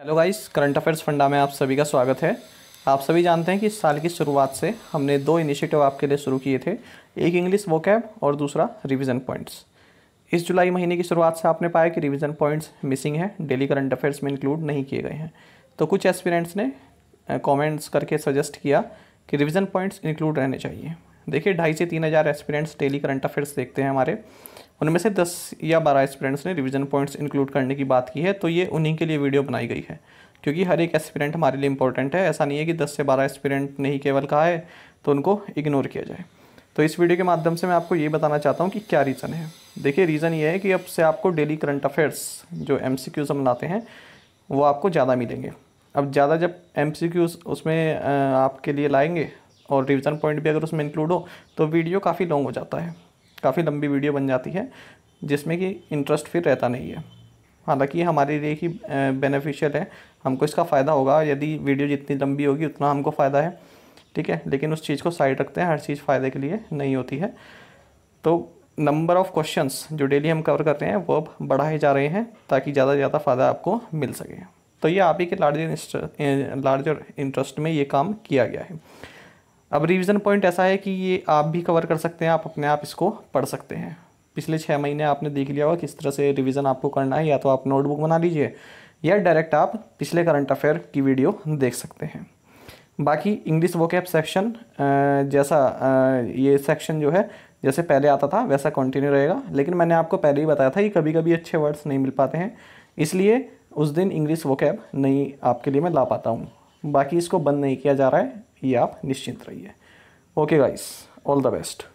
Hello guys current affairs funda में आप सभी का स्वागत है। आप सभी जानते हैं कि इस साल की शुरुआत से हमने दो इनिशिएटिव आपके लिए शुरू किए थे। एक इंग्लिश वोकैब और दूसरा रिवीजन पॉइंट्स इस जुलाई महीने की शुरुआत से आपने पाया कि रिवीजन पॉइंट्स मिसिंग है डेली करंट अफेयर्स में इंक्लूड नहीं किए गए हैं। तो कुछ एस्पिरेंट्स ने कॉमेंट्स करके सजेस्ट किया कि रिविज़न पॉइंट्स इंक्लूड रहने चाहिए। देखिए, ढाई से तीन हज़ार एस्पिरेंट्स डेली करंट अफेयर्स देखते हैं हमारे। उनमें से दस या बारह एस्पिरेंट्स ने रिवीजन पॉइंट्स इंक्लूड करने की बात की है तो ये उन्हीं के लिए वीडियो बनाई गई है। क्योंकि हर एक एस्पिरेंट हमारे लिए इंपॉर्टेंट है, ऐसा नहीं है कि दस से बारह एस्पिरेंट ने ही केवल कहा है तो उनको इग्नोर किया जाए। तो इस वीडियो के माध्यम से मैं आपको ये बताना चाहता हूँ कि क्या रीज़न है। देखिए रीज़न ये है कि अब से आपको डेली करंट अफेयर्स जो एम सी क्यूज़ हम लाते हैं, वो आपको ज़्यादा मिलेंगे। अब ज़्यादा जब एम सी क्यूज़ उसमें आपके लिए लाएँगे और रिविज़न पॉइंट भी अगर उसमें इंक्लूड हो तो वीडियो काफ़ी लॉन्ग हो जाता है। काफ़ी लंबी वीडियो बन जाती है, जिसमें कि इंटरेस्ट फिर रहता नहीं है। हालाँकि हमारे लिए ही बेनिफिशियल है। हमको इसका फ़ायदा होगा, यदि वीडियो जितनी लंबी होगी, उतना हमको फ़ायदा है। ठीक है? लेकिन उस चीज़ को साइड रखते हैं, हर चीज़ फ़ायदे के लिए नहीं होती है। तो नंबर ऑफ़ क्वेश्चंस जो डेली हम कवर करते हैं, वो अब बढ़ाए जा रहे हैं, ताकि ज़्यादा से ज़्यादा फ़ायदा आपको मिल सके। तो ये आप ही के लार्जर लार्जर इंटरेस्ट में ये काम किया गया है। अब रिवीजन पॉइंट ऐसा है कि ये आप भी कवर कर सकते हैं, आप अपने आप इसको पढ़ सकते हैं। पिछले छः महीने आपने देख लिया होगा किस तरह से रिवीजन आपको करना है, या तो आप नोटबुक बना लीजिए, या डायरेक्ट आप पिछले करंट अफेयर की वीडियो देख सकते हैं। बाकी इंग्लिश वोकैब सेक्शन जैसा ये सेक्शन जो है, जैसे पहले आता था, वैसा कंटिन्यू रहेगा। लेकिन मैंने आपको पहले ही बताया था कि कभी कभी अच्छे वर्ड्स नहीं मिल पाते हैं। इसलिए उस दिन इंग्लिश वोकैब नहीं आपके लिए मैं ला पाता हूँ। बाकी इसको बंद नहीं किया जा रहा है। ये आप निश्चिंत रहिए। Okay guys all the best